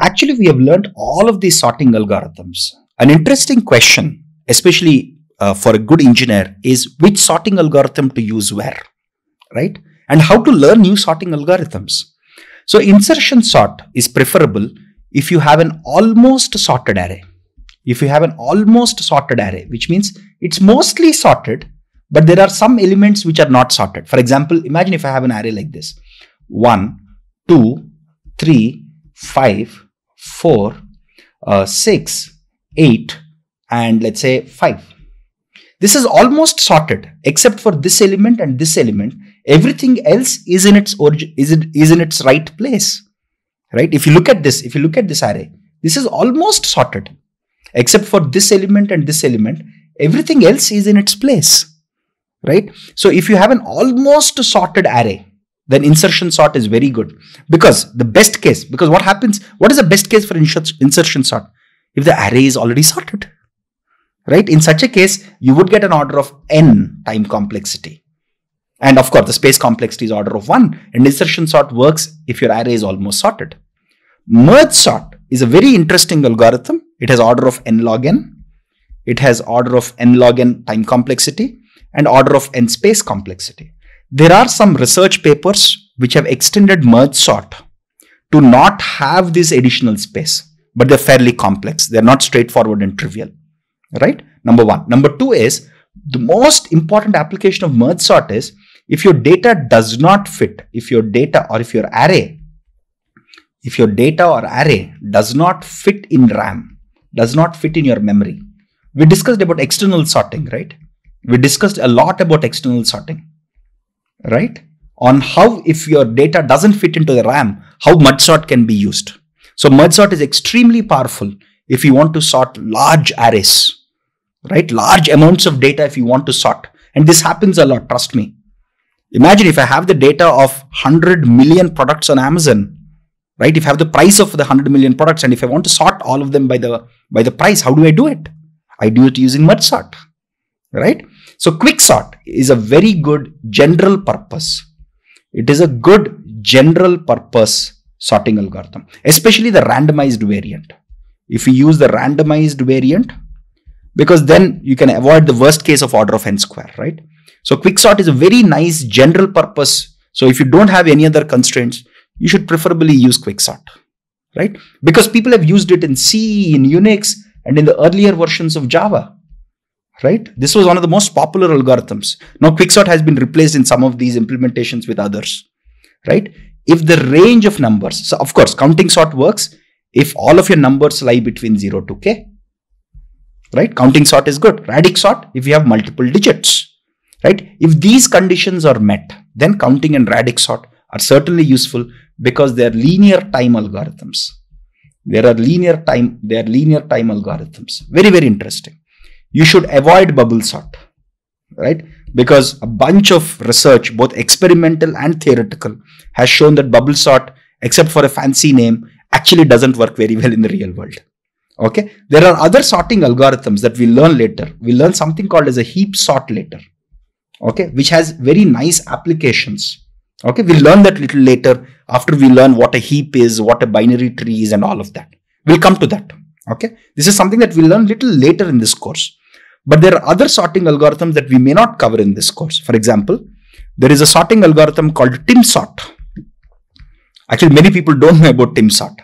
Actually, we have learned all of these sorting algorithms. An interesting question, especially uh, for a good engineer, is which sorting algorithm to use where, right? And how to learn new sorting algorithms. So, insertion sort is preferable if you have an almost sorted array. If you have an almost sorted array, which means it's mostly sorted, but there are some elements which are not sorted. For example, imagine if I have an array like this 1, 2, 3, 5, 4, uh, 6, 8, and let's say 5. This is almost sorted except for this element and this element. Everything else is in its origin, is, it, is in its right place. Right? If you look at this, if you look at this array, this is almost sorted except for this element and this element. Everything else is in its place. Right? So if you have an almost sorted array, then insertion sort is very good. Because the best case because what happens what is the best case for insertion sort? If the array is already sorted right? In such a case you would get an order of n time complexity. And of course the space complexity is order of 1 and insertion sort works if your array is almost sorted. Merge sort is a very interesting algorithm. It has order of n log n. It has order of n log n time complexity and order of n space complexity there are some research papers which have extended merge sort to not have this additional space, but they're fairly complex. They're not straightforward and trivial, right? Number one. Number two is the most important application of merge sort is if your data does not fit, if your data or if your array, if your data or array does not fit in RAM, does not fit in your memory. We discussed about external sorting, right? We discussed a lot about external sorting right? On how, if your data doesn't fit into the RAM, how merge sort can be used. So merge sort is extremely powerful if you want to sort large arrays, right? Large amounts of data if you want to sort. And this happens a lot, trust me. Imagine if I have the data of 100 million products on Amazon, right? If I have the price of the 100 million products and if I want to sort all of them by the, by the price, how do I do it? I do it using merge sort, right? So quicksort is a very good general purpose. It is a good general purpose sorting algorithm, especially the randomized variant. If you use the randomized variant, because then you can avoid the worst case of order of n square, right? So quicksort is a very nice general purpose. So if you don't have any other constraints, you should preferably use quicksort, right? Because people have used it in C, in Unix, and in the earlier versions of Java right? This was one of the most popular algorithms. Now quicksort has been replaced in some of these implementations with others, right? If the range of numbers, so of course, counting sort works if all of your numbers lie between 0 to k, right? Counting sort is good. Radix sort if you have multiple digits, right? If these conditions are met, then counting and radix sort are certainly useful because they are linear time algorithms. There are linear time, they are linear time algorithms. Very, very interesting you should avoid bubble sort, right? Because a bunch of research, both experimental and theoretical, has shown that bubble sort, except for a fancy name, actually doesn't work very well in the real world. Okay, there are other sorting algorithms that we learn later. We learn something called as a heap sort later. Okay, which has very nice applications. Okay, we'll learn that little later after we learn what a heap is, what a binary tree is, and all of that. We'll come to that. Okay, this is something that we'll learn little later in this course. But there are other sorting algorithms that we may not cover in this course. For example, there is a sorting algorithm called timsort. Actually, many people don't know about timsort,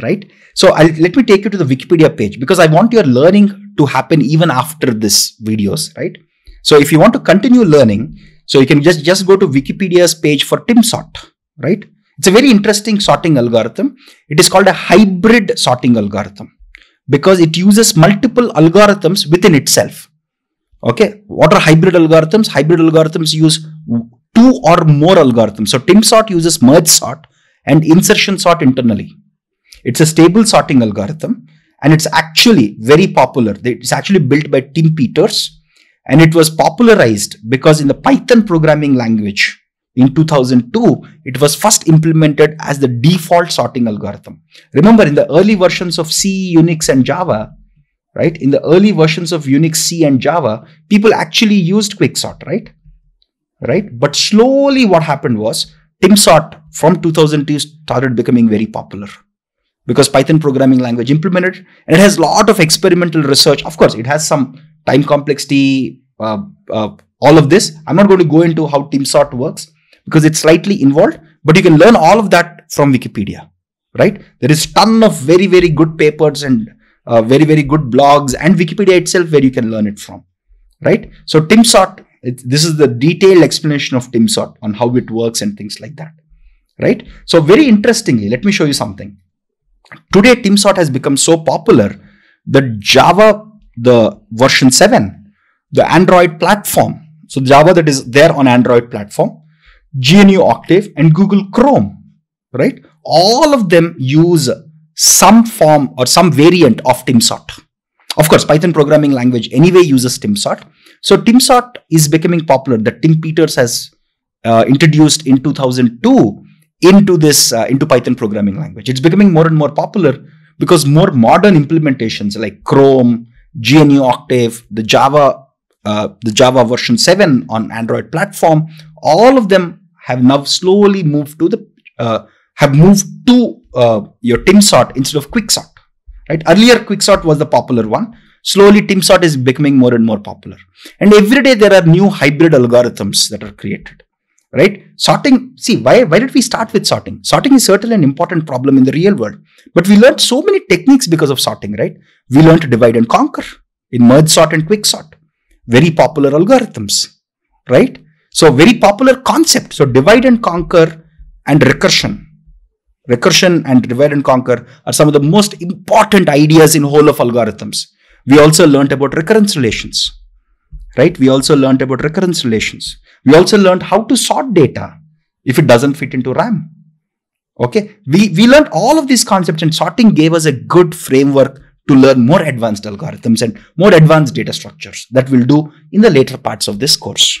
right? So I'll, let me take you to the Wikipedia page because I want your learning to happen even after this videos, right? So if you want to continue learning, so you can just, just go to Wikipedia's page for timsort, right? It's a very interesting sorting algorithm. It is called a hybrid sorting algorithm because it uses multiple algorithms within itself. Okay, what are hybrid algorithms? Hybrid algorithms use two or more algorithms. So timsort uses merge sort and insertion sort internally. It's a stable sorting algorithm and it's actually very popular. It's actually built by Tim Peters and it was popularized because in the Python programming language, in 2002, it was first implemented as the default sorting algorithm. Remember, in the early versions of C, Unix, and Java, right? In the early versions of Unix, C, and Java, people actually used quicksort, right? Right? But slowly, what happened was timsort from 2002 started becoming very popular. because Python programming language implemented and it has a lot of experimental research. Of course, it has some time complexity, uh, uh, all of this. I'm not going to go into how TimSort works because it's slightly involved, but you can learn all of that from Wikipedia, right? There is ton of very, very good papers and uh, very, very good blogs and Wikipedia itself where you can learn it from, right? So TimSort, it, this is the detailed explanation of TimSort on how it works and things like that, right? So very interestingly, let me show you something. Today, TimSort has become so popular that Java, the version 7, the Android platform, so Java that is there on Android platform, GNU Octave and Google Chrome, right? All of them use some form or some variant of TimSort. Of course, Python programming language anyway uses TimSort. So TimSort is becoming popular that Tim Peters has uh, introduced in 2002 into this uh, into Python programming language. It's becoming more and more popular because more modern implementations like Chrome, GNU Octave, the Java uh, the Java version 7 on Android platform, all of them have now slowly moved to the uh, have moved to uh, your TimSort instead of Quicksort. Right? Earlier, Quicksort was the popular one. Slowly, TimSort is becoming more and more popular. And every day there are new hybrid algorithms that are created. Right? Sorting. See, why why did we start with sorting? Sorting is certainly an important problem in the real world. But we learned so many techniques because of sorting. Right? We learned to divide and conquer in merge sort and quicksort. Very popular algorithms. Right? So very popular concept. So divide and conquer and recursion. Recursion and divide and conquer are some of the most important ideas in whole of algorithms. We also learned about recurrence relations. Right? We also learned about recurrence relations. We also learned how to sort data if it doesn't fit into RAM. Okay. We, we learned all of these concepts and sorting gave us a good framework to learn more advanced algorithms and more advanced data structures that we'll do in the later parts of this course.